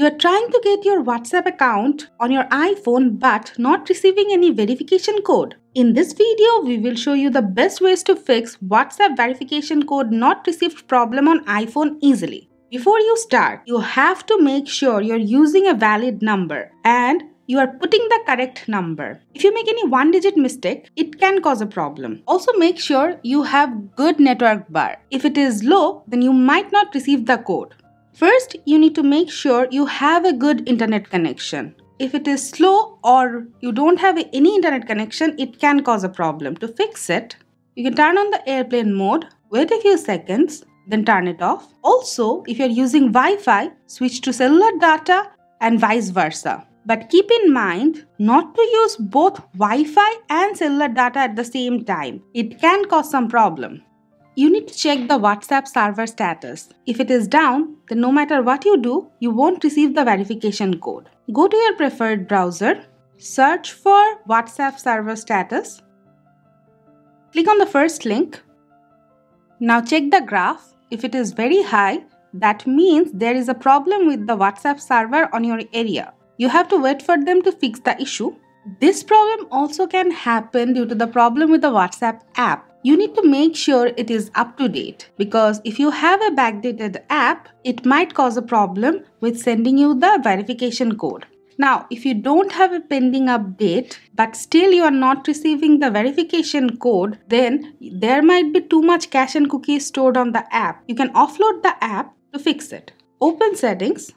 You are trying to get your WhatsApp account on your iPhone but not receiving any verification code. In this video, we will show you the best ways to fix WhatsApp verification code not received problem on iPhone easily. Before you start, you have to make sure you're using a valid number and you are putting the correct number. If you make any one digit mistake, it can cause a problem. Also make sure you have good network bar. If it is low, then you might not receive the code. First, you need to make sure you have a good internet connection. If it is slow or you don't have any internet connection, it can cause a problem. To fix it, you can turn on the airplane mode, wait a few seconds, then turn it off. Also, if you're using Wi-Fi, switch to cellular data and vice versa. But keep in mind not to use both Wi-Fi and cellular data at the same time. It can cause some problem. You need to check the WhatsApp server status. If it is down, then no matter what you do, you won't receive the verification code. Go to your preferred browser, search for WhatsApp server status, click on the first link. Now check the graph. If it is very high, that means there is a problem with the WhatsApp server on your area you have to wait for them to fix the issue. This problem also can happen due to the problem with the WhatsApp app. You need to make sure it is up to date because if you have a backdated app, it might cause a problem with sending you the verification code. Now, if you don't have a pending update but still you are not receiving the verification code, then there might be too much cache and cookies stored on the app. You can offload the app to fix it. Open settings,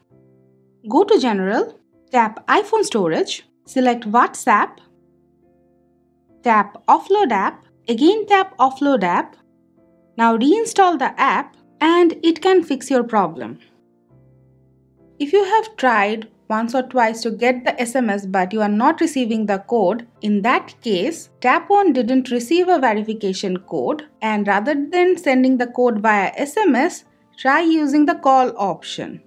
go to general, Tap iPhone storage, select WhatsApp, tap offload app, again tap offload app. Now reinstall the app and it can fix your problem. If you have tried once or twice to get the SMS but you are not receiving the code, in that case, tap on didn't receive a verification code and rather than sending the code via SMS, try using the call option.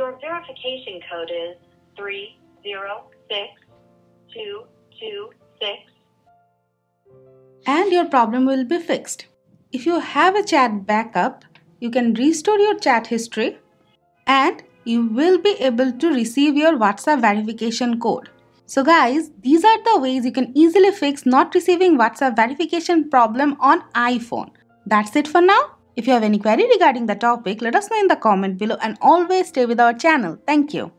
Your verification code is 306226. And your problem will be fixed. If you have a chat backup, you can restore your chat history and you will be able to receive your WhatsApp verification code. So guys, these are the ways you can easily fix not receiving WhatsApp verification problem on iPhone. That's it for now. If you have any query regarding the topic, let us know in the comment below and always stay with our channel. Thank you.